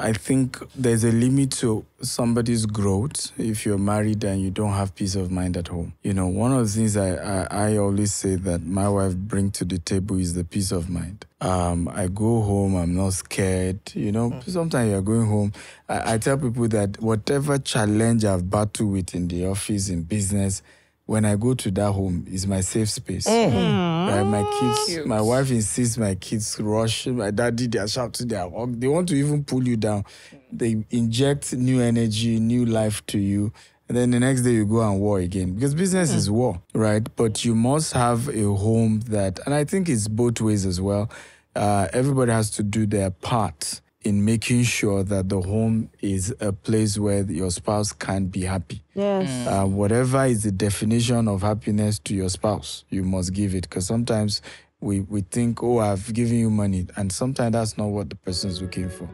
I think there's a limit to somebody's growth if you're married and you don't have peace of mind at home. You know, one of the things I, I, I always say that my wife bring to the table is the peace of mind. Um, I go home, I'm not scared. You know, sometimes you're going home. I, I tell people that whatever challenge I've battled with in the office, in business, when I go to that home, it's my safe space. Mm. Right? My mm. kids, Cute. my wife insists my kids rush. My daddy, they are shouting, they are hug- They want to even pull you down. They inject new energy, new life to you. And then the next day you go and war again because business is mm. war, right? But you must have a home that, and I think it's both ways as well. Uh, everybody has to do their part in making sure that the home is a place where your spouse can be happy. Yes. Uh, whatever is the definition of happiness to your spouse, you must give it. Because sometimes we, we think, oh, I've given you money. And sometimes that's not what the person is looking for.